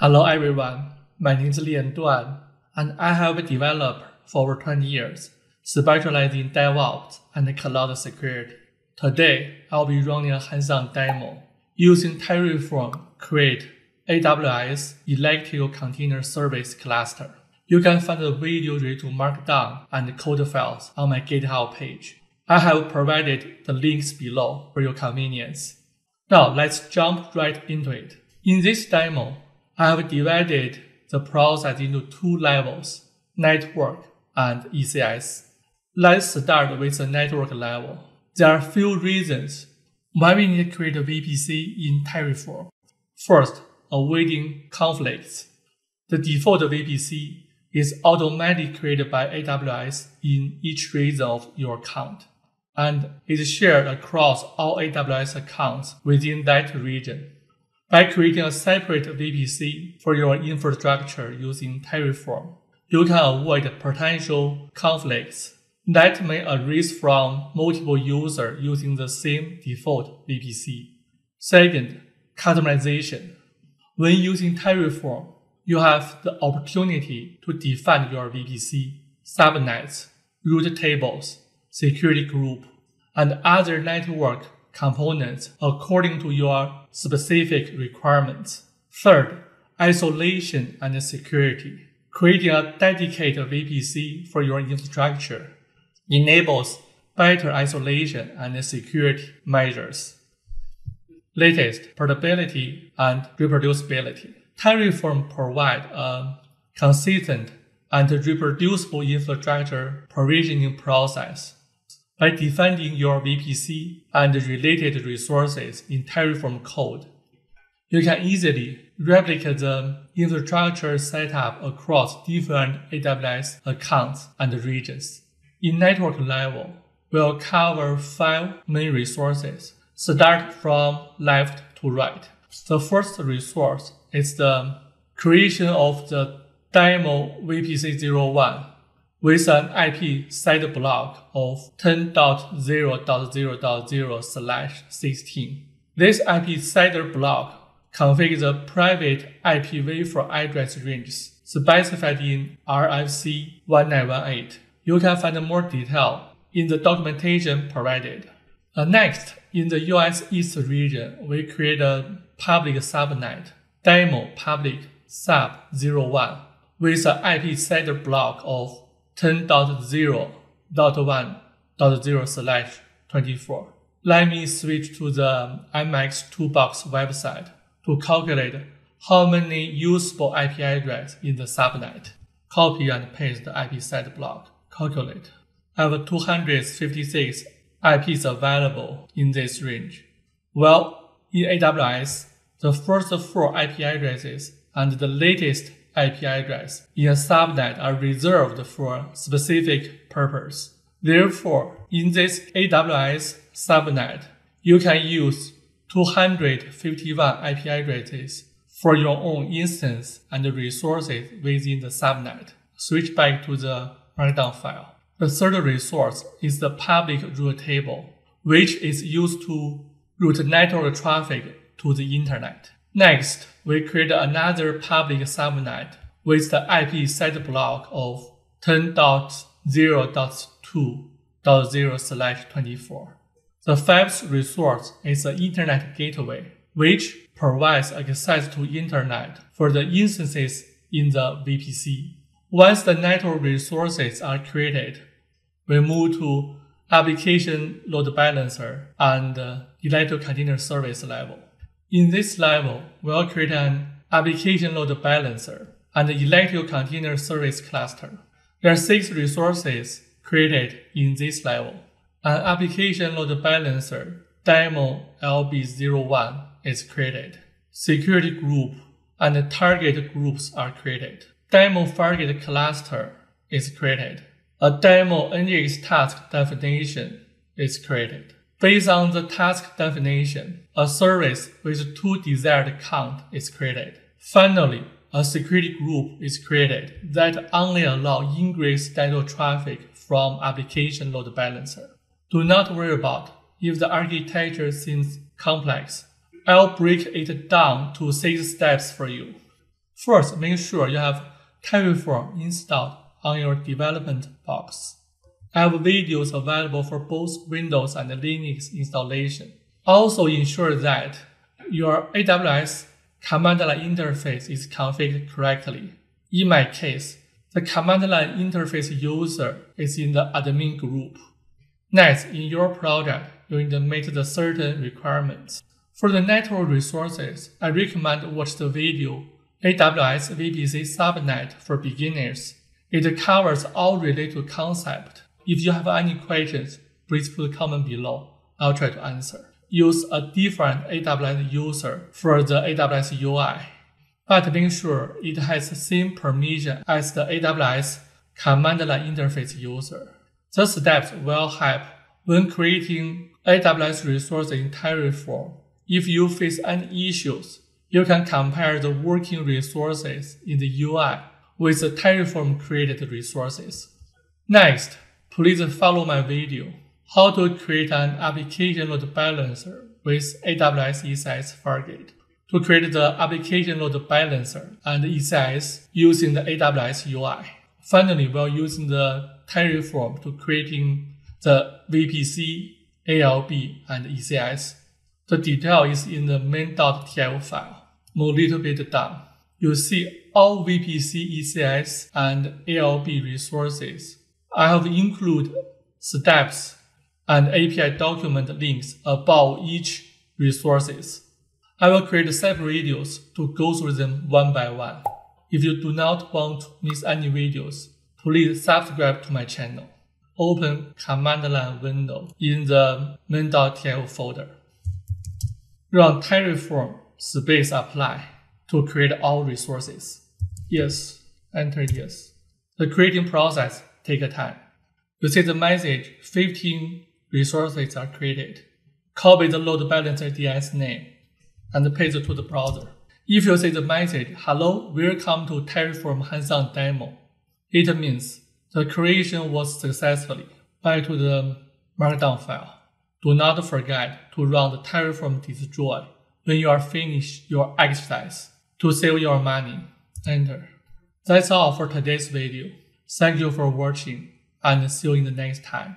Hello everyone, my name is Lian Duan, and I have been developer for over 20 years, specializing in DevOps and cloud security. Today, I'll be running a hands-on demo using Terraform create AWS Elastic Container Service cluster. You can find the video ready to Markdown and code files on my GitHub page. I have provided the links below for your convenience. Now let's jump right into it. In this demo, I have divided the process into two levels, network and ECS. Let's start with the network level. There are few reasons why we need to create a VPC in Terraform. First, avoiding conflicts. The default VPC is automatically created by AWS in each region of your account and is shared across all AWS accounts within that region. By creating a separate VPC for your infrastructure using Terraform, you can avoid potential conflicts that may arise from multiple users using the same default VPC. Second, customization. When using Terraform, you have the opportunity to define your VPC, subnets, route tables, security group, and other network components according to your specific requirements. Third, isolation and security. Creating a dedicated VPC for your infrastructure enables better isolation and security measures. Latest, portability and reproducibility. Terraform provide a consistent and reproducible infrastructure provisioning process. By defining your VPC and related resources in Terraform code, you can easily replicate the infrastructure setup across different AWS accounts and regions. In network level, we'll cover five main resources. Start from left to right. The first resource is the creation of the demo VPC01 with an IP CIDR block of 10.0.0.0 slash 16. This IP CIDR block configures the private IPv4 address ranges specified in RFC 1918 you can find more detail in the documentation provided. Uh, next, in the US East region, we create a public subnet, demo public sub 01, with an IP CIDR block of 10.0.1.0 slash 24. Let me switch to the um, MX Toolbox website to calculate how many usable IP addresses in the subnet. Copy and paste the IP CIDR block calculate. I have 256 IPs available in this range. Well, in AWS, the first four IP addresses and the latest IP address in a subnet are reserved for specific purpose. Therefore, in this AWS subnet, you can use 251 IP addresses for your own instance and resources within the subnet. Switch back to the markdown file. The third resource is the public route table, which is used to route network traffic to the internet. Next, we create another public subnet with the IP CIDR block of 10.0.2.0 slash 24. The fifth resource is the Internet Gateway, which provides access to Internet for the instances in the VPC. Once the network resources are created, we move to application load balancer and Elastic Container Service level. In this level, we'll create an application load balancer and Elastic Container Service cluster. There are six resources created in this level. An application load balancer demo LB01 is created. Security group and target groups are created demo target cluster is created. A demo NGX task definition is created. Based on the task definition, a service with two desired count is created. Finally, a security group is created that only allow ingress data traffic from application load balancer. Do not worry about if the architecture seems complex. I'll break it down to six steps for you. First, make sure you have Terraform installed on your development box. Have videos available for both Windows and Linux installation. Also ensure that your AWS command line interface is configured correctly. In my case, the command line interface user is in the admin group. Next, in your project, you need to meet the certain requirements. For the network resources, I recommend watch the video AWS VPC Subnet for Beginners. It covers all related concepts. If you have any questions, please put a comment below. I'll try to answer. Use a different AWS user for the AWS UI, but make sure it has the same permission as the AWS command line interface user. The steps will help when creating AWS resources in Terraform. If you face any issues, you can compare the working resources in the UI with the Terraform created resources. Next, please follow my video, how to create an application load balancer with AWS ECS Fargate. To create the application load balancer and ECS using the AWS UI. Finally, we're using the Terraform to creating the VPC, ALB, and ECS. The detail is in the main.tf file. Move a little bit down. You see all VPC ECS and ALB resources. I have included steps and API document links about each resources. I will create separate videos to go through them one by one. If you do not want to miss any videos, please subscribe to my channel. Open command line window in the main.tf folder. Run terraform space apply to create all resources. Yes, enter yes. The creating process take a time. You see the message 15 resources are created. Copy the load balancer DNS name and paste it to the browser. If you see the message, hello, welcome to Terraform hands-on demo, it means the creation was successfully. Back to the markdown file. Do not forget to run the Terraform destroy when you are finished your exercise to save your money. Enter. That's all for today's video. Thank you for watching and see you in the next time.